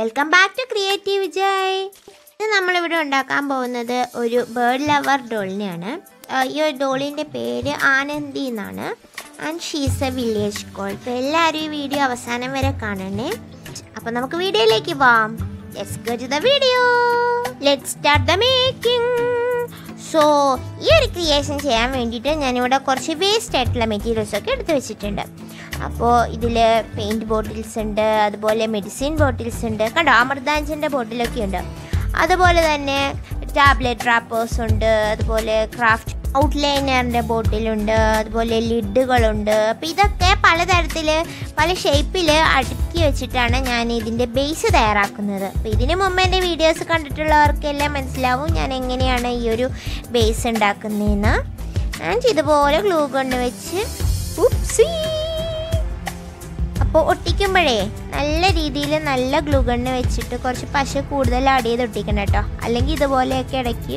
Welcome back to creative Vijay ഇത് നമ്മളിവിടെ ഉണ്ടാക്കാൻ പോകുന്നത് ഒരു ബേർഡ് ലവർ ഡോളിനെയാണ്. ഈ ഒരു ഡോളിന്റെ പേര് ആനന്ദി എന്നാണ്. And she's a village call അപ്പോൾ എല്ലാവരും ഈ വീഡിയോ അവസാനം വരെ കാണണേ. അപ്പോൾ നമുക്ക് വീഡിയോയിലേക്ക് പോവാം. Let's go to the video let's start the making so ഈ ഒരു ക്രിയേഷൻ ചെയ്യാൻ വേണ്ടിയിട്ട് ഞാനിവിടെ കുറച്ച് വേസ്റ്റ് ആയിട്ടുള്ള മെറ്റീരിയൽസ് ഒക്കെ എടുത്ത് വെച്ചിട്ടുണ്ട്. അപ്പോൾ ഇതിൽ പെയിന്റ് ബോട്ടിൽസ് ഉണ്ട് അതുപോലെ മെഡിസിൻ ബോട്ടിൽസ് ഉണ്ട്. കണ്ടോ അമൃതാഞ്ചന്റെ ബോട്ടിലൊക്കെ ഉണ്ട്. അതുപോലെ തന്നെ ടാബ്ലറ്റ് റാപ്പേഴ്സ് ഉണ്ട് അതുപോലെ ക്രാഫ്റ്റ് ഔട്ട്ലൈനറിന്റെ ബോട്ടിലുണ്ട് അതുപോലെ ലിഡുകളുണ്ട് അപ്പോൾ ഇതൊക്കെ പലതരത്തിൽ പല ഷേപ്പിൽ അടുക്കി വെച്ചിട്ടാണ് ഞാൻ ഇതിന്റെ ബേസ് തയ്യാറാക്കുന്നത്. അപ്പോൾ ഇതിന് മുമ്പ് എന്റെ വീഡിയോസ് കണ്ടിട്ടുള്ളവർക്കെല്ലാം മനസ്സിലാവും ഞാൻ എങ്ങനെയാണ് ഈ ഒരു ബേസ് ഉണ്ടാക്കുന്നതെന്ന്. ഞാൻ ഇതുപോലെ ഗ്ലൂ കൊണ്ട് വെച്ച് ഉപ്സി! അപ്പോൾ ഒട്ടിക്കുമ്പോഴേ നല്ല രീതിയിൽ നല്ല ഗ്ലൂ ഗണ്ണ് വെച്ചിട്ട് കുറച്ച് പശ കൂടുതൽ ആഡ് ചെയ്ത് ഒട്ടിക്കണം കേട്ടോ അല്ലെങ്കിൽ ഇതുപോലെയൊക്കെ ഇടയ്ക്ക്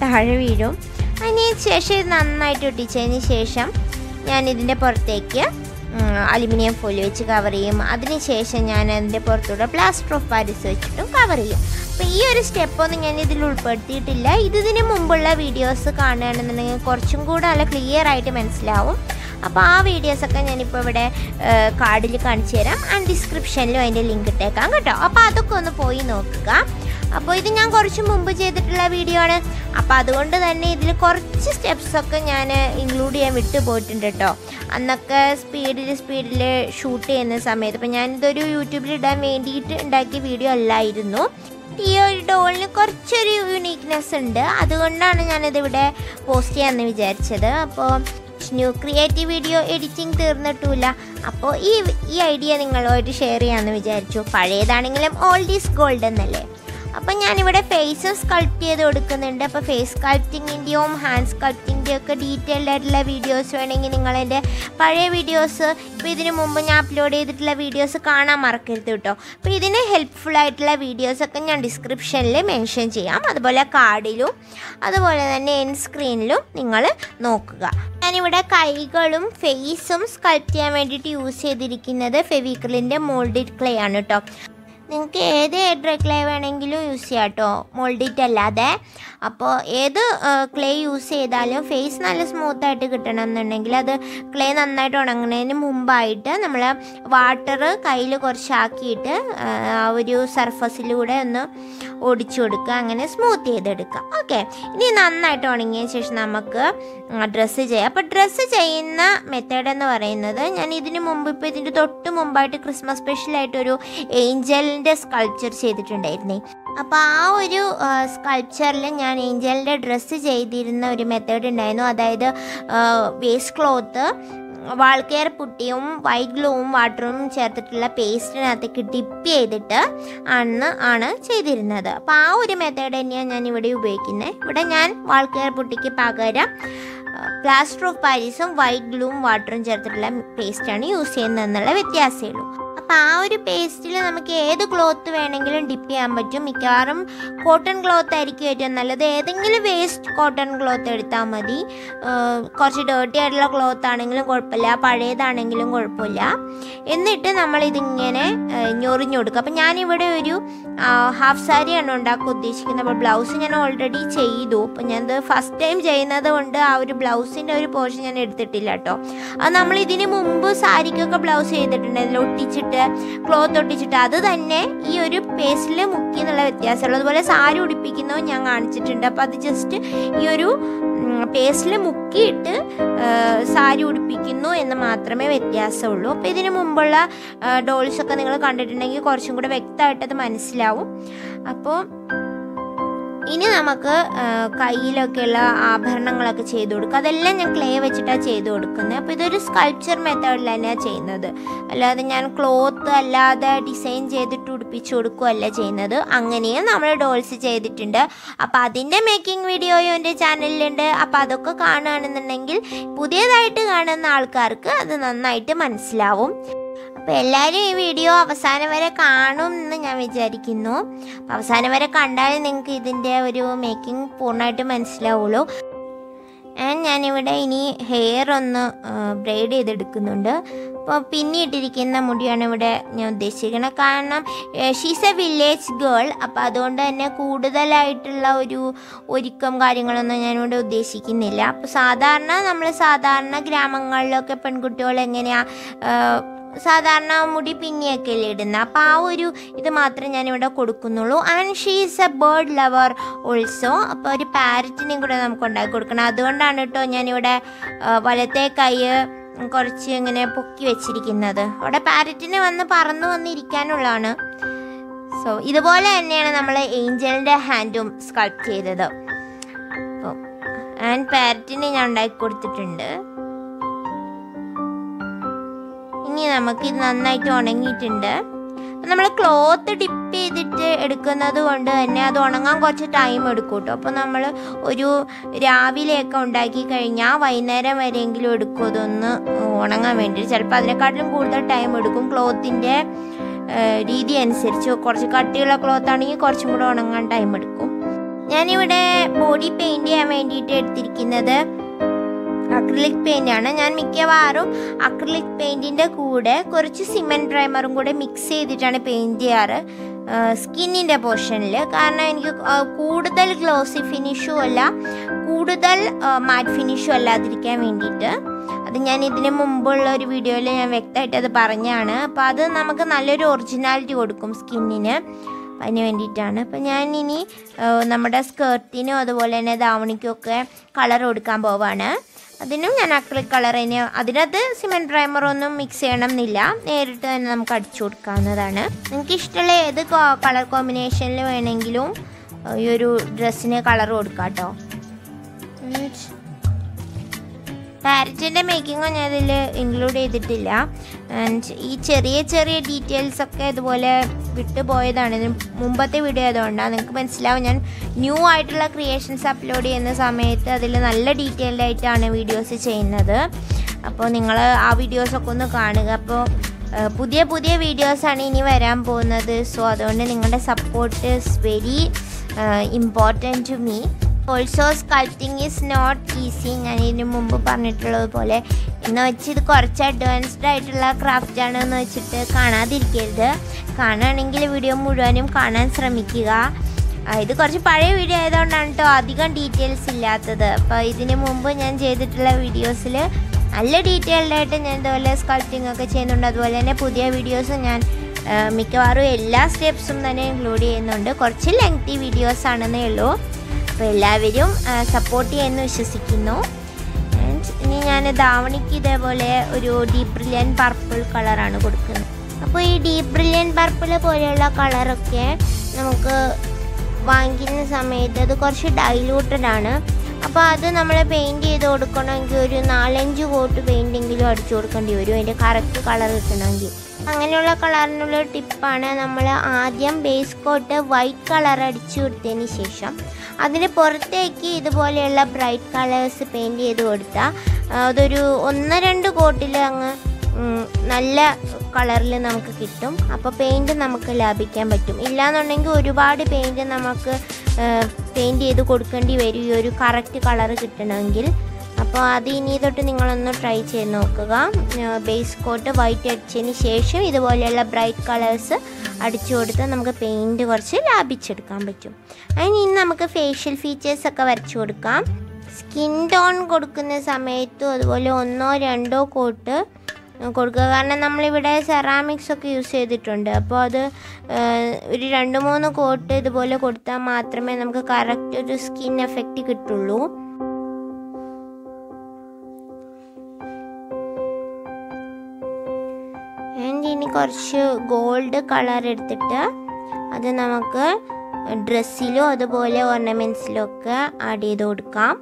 താഴെ വീഴും. അതിന് ശേഷം ഇത് നന്നായിട്ട് ഒട്ടിച്ചതിന് ശേഷം ഞാൻ ഇതിന്റെ പുറത്തേക്ക് അലുമിനിയം ഫോയിൽ വെച്ച് കവർ ചെയ്യും. അതിനുശേഷം ഞാൻ അതിന്റെ പുറത്തൂടെ പ്ലാസ്റ്റർ ഓഫ് പാരിസ് വെച്ചിട്ടും കവർ ചെയ്യും. അപ്പോൾ ഈ ഒരു സ്റ്റെപ്പൊന്നും ഞാൻ ഇതിൽ ഉൾപ്പെടുത്തിയിട്ടില്ല. ഇത് ഇതിന് മുമ്പുള്ള വീഡിയോസ് കാണുകയാണെന്നുണ്ടെങ്കിൽ കുറച്ചും കൂടെ നല്ല ക്ലിയർ ആയിട്ട് മനസ്സിലാവും. അപ്പോൾ ആ വീഡിയോസൊക്കെ ഞാനിപ്പോൾ ഇവിടെ കാർഡിൽ കാണിച്ചു തരാം. ആൻഡ് ഡിസ്ക്രിപ്ഷനിലും അതിന്റെ ലിങ്ക് ഇട്ടേക്കാം കേട്ടോ. അപ്പോൾ അതൊക്കെ ഒന്ന് പോയി നോക്കുക. അപ്പോൾ ഇത് ഞാൻ കുറച്ച് മുമ്പ് ചെയ്തിട്ടുള്ള വീഡിയോ ആണ്. അപ്പോൾ അതുകൊണ്ട് തന്നെ ഇതിൽ കുറച്ച് സ്റ്റെപ്സൊക്കെ ഞാൻ ഇൻക്ലൂഡ് ചെയ്യാൻ വിട്ടു പോയിട്ടുണ്ട് കേട്ടോ. അന്നൊക്കെ സ്പീഡിൽ സ്പീഡിൽ ഷൂട്ട് ചെയ്യുന്ന സമയത്ത് അപ്പോൾ ഞാനിതൊരു യൂട്യൂബിൽ ഇടാൻ വേണ്ടിയിട്ട് ഉണ്ടാക്കിയ വീഡിയോ അല്ലായിരുന്നു. ഈ ഒരു ഡോളിന് കുറച്ചൊരു യുണീക്നെസ് ഉണ്ട്. അതുകൊണ്ടാണ് ഞാനിതിവിടെ പോസ്റ്റ് ചെയ്യാമെന്ന് വിചാരിച്ചത്. അപ്പോൾ ന്യൂ ക്രിയേറ്റീവ് വീഡിയോ എഡിറ്റിംഗ് തീർന്നിട്ടില്ല അപ്പോൾ ഈ ഈ ഐഡിയ നിങ്ങളോട് ഷെയർ ചെയ്യാമെന്ന് വിചാരിച്ചു. പഴയതാണെങ്കിലും ഓൾഡ് ഈസ് ഗോൾഡ് എന്നല്ലേ? അപ്പം ഞാനിവിടെ ഫേസ് സ്കൾപ്റ്റ് ചെയ്ത് കൊടുക്കുന്നുണ്ട്. അപ്പോൾ ഫേസ് സ്കൾപ്റ്റിങ്ങിന്റെയും ഹാൻഡ് സ്കൾപ്റ്റിന്റെയും ഒക്കെ ഡീറ്റെയിൽഡ് ആയിട്ടുള്ള വീഡിയോസ് വേണമെങ്കിൽ നിങ്ങളെന്റെ പഴയ വീഡിയോസ് ഇപ്പോൾ ഇതിനു മുമ്പ് ഞാൻ അപ്ലോഡ് ചെയ്തിട്ടുള്ള വീഡിയോസ് കാണാൻ മറക്കരുത് കേട്ടോ. അപ്പോൾ ഇതിന് ഹെൽപ്ഫുൾ ആയിട്ടുള്ള വീഡിയോസൊക്കെ ഞാൻ ഡിസ്ക്രിപ്ഷനിൽ മെൻഷൻ ചെയ്യാം. അതുപോലെ കാർഡിലും അതുപോലെ തന്നെ എൻ സ്ക്രീനിലും നിങ്ങൾ നോക്കുക. ഞാനിവിടെ കൈകളും ഫേസും സ്കൾപ്റ്റ് ചെയ്യാൻ വേണ്ടിയിട്ട് യൂസ് ചെയ്തിരിക്കുന്നത് ഫെവിക്രിലിന്റെ മോൾഡിഡ് ക്ലേ ആണ് കേട്ടോ നിങ്ങൾക്ക് ഏത് ഹെയർ ക്ലേ വേണമെങ്കിലും യൂസ് ചെയ്യാം കേട്ടോ മോൾഡിറ്റ് അല്ലാതെ. അപ്പോൾ ഏത് ക്ലേ യൂസ് ചെയ്താലും ഫേസ് നല്ല സ്മൂത്തായിട്ട് കിട്ടണം എന്നുണ്ടെങ്കിൽ അത് ക്ലേ നന്നായിട്ട് ഉണങ്ങുന്നതിന് മുമ്പായിട്ട് നമ്മൾ വാട്ടർ കയ്യിൽ കുറച്ചാക്കിയിട്ട് ഒരു സർഫസിലൂടെ ഒന്ന് ഓടിച്ചു കൊടുക്കുക. അങ്ങനെ സ്മൂത്ത് ചെയ്തെടുക്കുക. ഓക്കെ ഇനി നന്നായിട്ട് ഉണങ്ങിയ ശേഷം നമുക്ക് ഡ്രസ്സ് ചെയ്യാം. അപ്പോൾ ഡ്രസ്സ് ചെയ്യുന്ന മെത്തേഡ് എന്ന് പറയുന്നത് ഞാൻ ഇതിന് മുമ്പ് ഇപ്പോൾ ഇതിന്റെ തൊട്ട് മുമ്പായിട്ട് ക്രിസ്മസ് സ്പെഷ്യലായിട്ടൊരു ഏഞ്ചലിന്റെ സ്കൾപ്ചർ ചെയ്തിട്ടുണ്ടായിരുന്നേ. അപ്പോൾ ആ ഒരു സ്കൾപ്ചറിൽ ഞാൻ ഏഞ്ചലിന്റെ ഡ്രസ്സ് ചെയ്തിരുന്ന ഒരു മെത്തേഡ് ഉണ്ടായിരുന്നു. അതായത് വേസ്റ്റ് ക്ലോത്ത് വാൾക്കെയർ പുട്ടിയും വൈറ്റ് ഗ്ലൂവും വാട്ടറും ചേർത്തിട്ടുള്ള പേസ്റ്റിനകത്തേക്ക് ഡിപ്പ് ചെയ്തിട്ട് ആണ് ആണ് ചെയ്തിരുന്നത്. അപ്പോൾ ആ ഒരു മെത്തേഡ് തന്നെയാണ് ഞാൻ ഇവിടെ ഉപയോഗിക്കുന്നത് ഇവിടെ ഞാൻ വാൾക്കെയർ പുട്ടിക്ക് പകരം പ്ലാസ്റ്റർ ഓഫ് പാരീസും വൈറ്റ് ഗ്ലൂവും വാട്ടറും ചേർത്തിട്ടുള്ള പേസ്റ്റാണ് യൂസ് ചെയ്യുന്നത് എന്നുള്ള വ്യത്യാസമേ ഉള്ളൂ. അപ്പോൾ ആ ഒരു പേസ്റ്റിൽ നമുക്ക് ഏത് ക്ലോത്ത് വേണമെങ്കിലും ഡിപ്പ് ചെയ്യാൻ പറ്റും. മിക്കവാറും കോട്ടൺ ക്ലോത്ത് ആയിരിക്കും ഏറ്റവും നല്ലത്. ഏതെങ്കിലും വേസ്റ്റ് കോട്ടൺ ക്ലോത്ത് എടുത്താൽ മതി. കുറച്ച് ഡേർട്ടി ആയിട്ടുള്ള ക്ലോത്ത് ആണെങ്കിലും കുഴപ്പമില്ല. പഴയതാണെങ്കിലും കുഴപ്പമില്ല. എന്നിട്ട് നമ്മൾ ഇതിങ്ങനെ ഞൊറിഞ്ഞു കൊടുക്കുക അപ്പം ഞാനിവിടെ ഒരു ഹാഫ് സാരിയാണ് ഉണ്ടാക്കാൻ ഉദ്ദേശിക്കുന്നത്. അപ്പോൾ ബ്ലൗസ് ഞാൻ ഓൾറെഡി ചെയ്തു. അപ്പം ഞാനത് ഫസ്റ്റ് ടൈം ചെയ്യുന്നത് കൊണ്ട് ആ ഒരു ബ്ലൗസിന്റെ ഒരു പോർഷൻ ഞാൻ എടുത്തിട്ടില്ല കേട്ടോ അത് നമ്മൾ ഇതിന് മുമ്പ് സാരിക്കൊക്കെ ബ്ലൗസ് ചെയ്തിട്ടുണ്ട് അതിൽ ഒട്ടിച്ചിട്ട് ക്ലോത്ത് ഒട്ടിച്ചിട്ട് അത് തന്നെ ഈ ഒരു പേസ്റ്റിൽ മുക്കി എന്നുള്ള വ്യത്യാസമുള്ളൂ. അതുപോലെ സാരി ഉടിപ്പിക്കുന്നതും ഞാൻ കാണിച്ചിട്ടുണ്ട്. അപ്പോൾ അത് ജസ്റ്റ് ഈ ഒരു പേസ്റ്റിൽ മുക്കിയിട്ട് സാരി ഉടുപ്പിക്കുന്നു എന്ന് മാത്രമേ വ്യത്യാസമുള്ളൂ. അപ്പോൾ ഇതിനു മുമ്പുള്ള ഡോൾസൊക്കെ നിങ്ങൾ കണ്ടിട്ടുണ്ടെങ്കിൽ കുറച്ചും കൂടെ വ്യക്തമായിട്ട് അത് മനസ്സിലാവും. അപ്പോൾ ഇനി നമുക്ക് കയ്യിലൊക്കെയുള്ള ആഭരണങ്ങളൊക്കെ ചെയ്തു കൊടുക്കുക അതെല്ലാം ഞാൻ ക്ലേ വെച്ചിട്ടാണ് ചെയ്തു കൊടുക്കുന്നത്. അപ്പോൾ ഇതൊരു സ്കൾപ്ചർ മെത്തേഡിൽ തന്നെയാണ് ചെയ്യുന്നത്. അല്ലാതെ ഞാൻ ക്ലോത്ത് അല്ലാതെ ഡിസൈൻ ചെയ്തിട്ട് ഉടുപ്പിച്ച് കൊടുക്കുകയല്ല ചെയ്യുന്നത്. അങ്ങനെയും നമ്മൾ ഡോൾസ് ചെയ്തിട്ടുണ്ട്. അപ്പോൾ അതിന്റെ മേക്കിംഗ് വീഡിയോയും എന്റെ ചാനലിലുണ്ട്. അപ്പോൾ അതൊക്കെ കാണുകയാണെന്നുണ്ടെങ്കിൽ പുതിയതായിട്ട് കാണുന്ന ആൾക്കാർക്ക് അത് നന്നായിട്ട് മനസ്സിലാവും. അപ്പോൾ എല്ലാവരും ഈ വീഡിയോ അവസാനം വരെ കാണും എന്ന് ഞാൻ വിചാരിക്കുന്നു. അപ്പോൾ അവസാനം വരെ കണ്ടാൽ നിങ്ങൾക്ക് ഇതിന്റെ ഒരു മേക്കിംഗ് പൂർണമായിട്ട് മനസ്സിലാവുള്ളൂ. ആൻഡ് ഞാനിവിടെ ഇനി ഹെയർ ഒന്ന് ബ്രെയ്ഡ് ചെയ്തെടുക്കുന്നുണ്ട്. അപ്പോൾ പിന്നിട്ടിരിക്കുന്ന മുടിയാണ് ഇവിടെ ഞാൻ ഉദ്ദേശിക്കുന്നത്. കാരണം ഷീസ് എ വില്ലേജ് ഗേൾ അപ്പോൾ അതുകൊണ്ട് തന്നെ കൂടുതലായിട്ടുള്ള ഒരു ഒരുക്കം കാര്യങ്ങളൊന്നും ഞാനിവിടെ ഉദ്ദേശിക്കുന്നില്ല. അപ്പോൾ സാധാരണ നമ്മൾ സാധാരണ ഗ്രാമങ്ങളിലൊക്കെ പെൺകുട്ടികൾ എങ്ങനെയാണ് സാധാരണ മുടി പിന്നിയൊക്കെ അല്ലേ ഇടുന്നത് അപ്പോൾ ആ ഒരു ഇത് മാത്രമേ ഞാനിവിടെ കൊടുക്കുന്നുള്ളൂ. And she is a bird lover also അപ്പോൾ ഒരു പാരറ്റിനെയും കൂടെ നമുക്ക് ഉണ്ടാക്കി കൊടുക്കണം. അതുകൊണ്ടാണ് കേട്ടോ ഞാനിവിടെ വലത്തെ കൈ കുറച്ച് ഇങ്ങനെ പൊക്കി വെച്ചിരിക്കുന്നത്. അവിടെ പാരറ്റിനെ വന്ന് പറന്നു വന്നിരിക്കാനുള്ളതാണ് സോ ഇതുപോലെ തന്നെയാണ് നമ്മൾ ഏഞ്ചലിന്റെ ഹാൻഡും സ്കൾപ്റ്റ് ചെയ്തത്. ആൻഡ് പാരറ്റിനെ ഞാൻ ഉണ്ടാക്കി കൊടുത്തിട്ടുണ്ട്. ഇനി നമുക്ക് നന്നായിട്ട് ഉണങ്ങിയിട്ടുണ്ട്. നമ്മൾ ക്ലോത്ത് ഡിപ്പ് ചെയ്തിട്ട് എടുക്കുന്നത് കൊണ്ട് തന്നെ അത് ഉണങ്ങാൻ കുറച്ച് ടൈം എടുക്കും കേട്ടോ അപ്പോൾ നമ്മൾ ഒരു രാവിലെയൊക്കെ ഉണ്ടാക്കി കഴിഞ്ഞാൽ വൈകുന്നേരം വരെയെങ്കിലും എടുക്കും. അതൊന്ന് ഉണങ്ങാൻ വേണ്ടി ചിലപ്പോൾ അതിനെക്കാട്ടിലും കൂടുതൽ ടൈം എടുക്കും ക്ലോത്തിന്റെ രീതി അനുസരിച്ച്. കുറച്ച് കട്ടിയുള്ള ക്ലോത്ത് ആണെങ്കിൽ കുറച്ചും കൂടെ ഉണങ്ങാൻ ടൈം എടുക്കും. ഞാനിവിടെ ബോഡി പെയിന്റ് ചെയ്യാൻ വേണ്ടിയിട്ട് എടുത്തിരിക്കുന്നത് അക്രിലിക് പെയിന്റാണ് ഞാൻ മിക്കവാറും അക്രിലിക് പെയിന്റിന്റെ കൂടെ കുറച്ച് സിമെന്റ് പ്രൈമറും കൂടെ മിക്സ് ചെയ്തിട്ടാണ് പെയിന്റ് ചെയ്യാറ്. സ്കിന്നിന്റെ പോർഷനിൽ കാരണം എനിക്ക് കൂടുതൽ ഗ്ലോസി ഫിനിഷും അല്ല കൂടുതൽ മാറ്റ് ഫിനിഷും അല്ലാതിരിക്കാൻ വേണ്ടിയിട്ട്. അത് ഞാൻ ഇതിന് മുമ്പുള്ള ഒരു വീഡിയോയിൽ ഞാൻ വ്യക്തമായിട്ട് അത് പറഞ്ഞാണ്. അപ്പോൾ അത് നമുക്ക് നല്ലൊരു ഒറിജിനാലിറ്റി കൊടുക്കും സ്കിന്നിന് അതിന് വേണ്ടിയിട്ടാണ്. അപ്പം ഞാൻ ഇനി നമ്മുടെ സ്കേർട്ടിനും അതുപോലെ തന്നെ ധാവണിക്കും ഒക്കെ കളർ കൊടുക്കാൻ പോവാണ്. അതിനും ഞാൻ അക്രിലിക് കളർ തന്നെ അതിനകത്ത് സിമെന്റ് പ്രൈമർ ഒന്നും മിക്സ് ചെയ്യണം എന്നില്ല നേരിട്ട് തന്നെ നമുക്ക് അടിച്ചു കൊടുക്കാവുന്നതാണ്. നിങ്ങൾക്ക് ഇഷ്ടമുള്ള ഏത് കളർ കോമ്പിനേഷനിൽ വേണമെങ്കിലും ഈ ഒരു ഡ്രസ്സിന് കളർ കൊടുക്കാം കേട്ടോ പാരറ്റിന്റെ മേക്കിങ്ങും ഞാൻ ഇതിൽ ഇൻക്ലൂഡ് ചെയ്തിട്ടില്ല. ഈ ചെറിയ ചെറിയ ഡീറ്റെയിൽസ് ഒക്കെ ഇതുപോലെ വിട്ടുപോയതാണ്. ഇതിന് മുമ്പത്തെ വീഡിയോ ആയതുകൊണ്ടാണ് നിങ്ങൾക്ക് മനസ്സിലാവും. ഞാൻ ന്യൂ ആയിട്ടുള്ള ക്രിയേഷൻസ് അപ്ലോഡ് ചെയ്യുന്ന സമയത്ത് അതിൽ നല്ല ഡീറ്റെയിൽഡ് ആയിട്ടാണ് വീഡിയോസ് ചെയ്യുന്നത്. അപ്പോൾ നിങ്ങൾ ആ വീഡിയോസൊക്കെ ഒന്ന് കാണുക. അപ്പോൾ പുതിയ പുതിയ വീഡിയോസാണ് ഇനി വരാൻ പോകുന്നത്. സോ അതുകൊണ്ട് നിങ്ങളുടെ support is very important to me also sculpting is not easy ഞാൻ ഇതിന് മുമ്പ് പറഞ്ഞിട്ടുള്ളത് പോലെ എന്ന് വെച്ച് ഇത് കുറച്ച് അഡ്വാൻസ്ഡ് ആയിട്ടുള്ള ക്രാഫ്റ്റ് ആണ് എന്ന് വെച്ചിട്ട് കാണാതിരിക്കരുത്. കാണുകയാണെങ്കിൽ വീഡിയോ മുഴുവനും കാണാൻ ശ്രമിക്കുക. ഇത് കുറച്ച് പഴയ വീഡിയോ ആയതുകൊണ്ടാണ് കേട്ടോ അധികം ഡീറ്റെയിൽസ് ഇല്ലാത്തത്. അപ്പോൾ ഇതിന് മുമ്പ് ഞാൻ ചെയ്തിട്ടുള്ള വീഡിയോസിൽ നല്ല ഡീറ്റെയിൽഡ് ആയിട്ട് ഞാൻ ഇതുപോലെ സ്കൾപ്റ്റിംഗ് ഒക്കെ ചെയ്യുന്നുണ്ട്. അതുപോലെ തന്നെ പുതിയ വീഡിയോസ് ഞാൻ മിക്കവാറും എല്ലാ സ്റ്റെപ്സും തന്നെ ഇൻക്ലൂഡ് ചെയ്യുന്നുണ്ട്. കുറച്ച് ലെങ്തി വീഡിയോസ് ആണെന്നേ ഉള്ളൂ. അപ്പോൾ എല്ലാവരും സപ്പോർട്ട് ചെയ്യുമെന്ന് വിശ്വസിക്കുന്നു. ആൻഡ് ഇനി ഞാൻ ധാവണിക്ക് ഇതേപോലെ ഒരു ഡീപ് ബ്രില്യൻ പർപ്പിൾ കളറാണ് കൊടുക്കുന്നത്. അപ്പോൾ ഈ ഡീപ് ബ്രില്യൻ പർപ്പിൾ പോലെയുള്ള കളറൊക്കെ നമുക്ക് വാങ്ങിക്കുന്ന സമയത്ത് അത് കുറച്ച് ഡൈലൂട്ടഡ് ആണ്. അപ്പോൾ അത് നമ്മൾ പെയിന്റ് ചെയ്ത് കൊടുക്കണമെങ്കിൽ ഒരു നാലഞ്ച് കോട്ട് പെയിന്റെങ്കിലും അടിച്ചു കൊടുക്കേണ്ടി വരും. അതിന്റെ കറക്റ്റ് കളർ കിട്ടണമെങ്കിൽ. അങ്ങനെയുള്ള കളറിനുള്ള ടിപ്പാണ് നമ്മൾ ആദ്യം ബേസ് കോട്ട് വൈറ്റ് കളർ അടിച്ചു കൊടുത്തതിന് ശേഷം അതിന് പുറത്തേക്ക് ഇതുപോലെയുള്ള ബ്രൈറ്റ് കളേഴ്സ് പെയിന്റ് ചെയ്ത് കൊടുത്താൽ അതൊരു ഒന്ന് രണ്ട് കോട്ടിൽ അങ്ങ് നല്ല കളറിൽ നമുക്ക് കിട്ടും. അപ്പോൾ പെയിന്റ് നമുക്ക് ലാഭിക്കാൻ പറ്റും. ഇല്ലാന്നുണ്ടെങ്കിൽ ഒരുപാട് പെയിന്റ് നമുക്ക് പെയിന്റ് ചെയ്ത് കൊടുക്കേണ്ടി വരും. ഈ ഒരു കറക്റ്റ് കളർ കിട്ടണമെങ്കിൽ. അപ്പോൾ അത് ഇനി തൊട്ട് നിങ്ങളൊന്ന് ട്രൈ ചെയ്ത് നോക്കുക. ബേസ് കോട്ട് വൈറ്റ് അടിച്ചതിന് ശേഷം ഇതുപോലെയുള്ള ബ്രൈറ്റ് കളേഴ്സ് അടിച്ചു കൊടുത്ത് നമുക്ക് പെയിന്റ് കുറച്ച് ലാഭിച്ചെടുക്കാൻ പറ്റും. അതിന് ഇനി നമുക്ക് ഫേഷ്യൽ ഫീച്ചേഴ്സൊക്കെ വരച്ചു കൊടുക്കാം. സ്കിൻ ടോൺ കൊടുക്കുന്ന സമയത്തും അതുപോലെ ഒന്നോ രണ്ടോ കോട്ട് കൊടുക്കുക. കാരണം നമ്മളിവിടെ സെറാമിക്സ് ഒക്കെ യൂസ് ചെയ്തിട്ടുണ്ട്. അപ്പോൾ അത് ഒരു രണ്ട് മൂന്ന് കോട്ട് ഇതുപോലെ കൊടുത്താൽ മാത്രമേ നമുക്ക് കറക്റ്റ് ഒരു സ്കിൻ എഫക്റ്റ് കിട്ടുള്ളൂ. ഇനി കുറച്ച് ഗോൾഡ് കളർ എടുത്തിട്ട് അത് നമുക്ക് ഡ്രസ്സിലും അതുപോലെ ഓർണമെന്റ്സിലും ഒക്കെ ആഡ് ചെയ്ത് കൊടുക്കാം.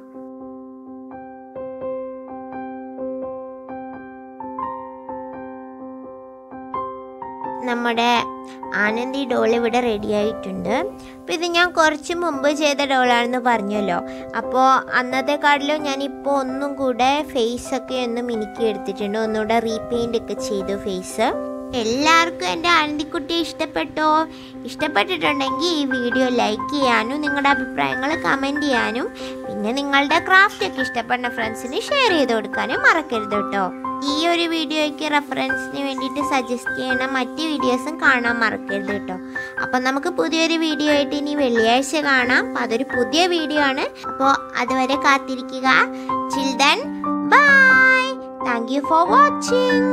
നമ്മുടെ ആനന്ദി ഡോൾ ഇവിടെ റെഡി ആയിട്ടുണ്ട്. അപ്പോൾ ഇത് ഞാൻ കുറച്ച് മുമ്പ് ചെയ്ത ഡോളാണെന്ന് പറഞ്ഞല്ലോ. അപ്പോൾ അന്നത്തെ കാർഡിലും ഞാനിപ്പോൾ ഒന്നും കൂടെ ഫേസ് ഒക്കെ ഒന്ന് മിനുക്കി എടുത്തിട്ടുണ്ട്. ഒന്നുകൂടെ റീപെയിന്റ് ഒക്കെ ചെയ്തു ഫേസ് എല്ലാവർക്കും എന്റെ ആനന്ദിക്കുട്ടി ഇഷ്ടപ്പെട്ടോ? ഇഷ്ടപ്പെട്ടിട്ടുണ്ടെങ്കിൽ ഈ വീഡിയോ ലൈക്ക് ചെയ്യാനും നിങ്ങളുടെ അഭിപ്രായങ്ങൾ കമന്റ് ചെയ്യാനും പിന്നെ നിങ്ങളുടെ ക്രാഫ്റ്റ് ഒക്കെ ഇഷ്ടപ്പെടുന്ന ഫ്രണ്ട്സിന് ഷെയർ ചെയ്ത് കൊടുക്കാനും മറക്കരുത് കേട്ടോ ഈ ഒരു വീഡിയോയ്ക്ക് റെഫറൻസിന് വേണ്ടിയിട്ട് സജസ്റ്റ് ചെയ്യണ മറ്റ് വീഡിയോസും കാണാൻ മറക്കരുത് കേട്ടോ അപ്പം നമുക്ക് പുതിയൊരു വീഡിയോ ആയിട്ട് ഇനി വെള്ളിയാഴ്ച കാണാം. അപ്പം അതൊരു പുതിയ വീഡിയോ ആണ്. അപ്പോൾ അതുവരെ കാത്തിരിക്കുക. Children bye thank you for watching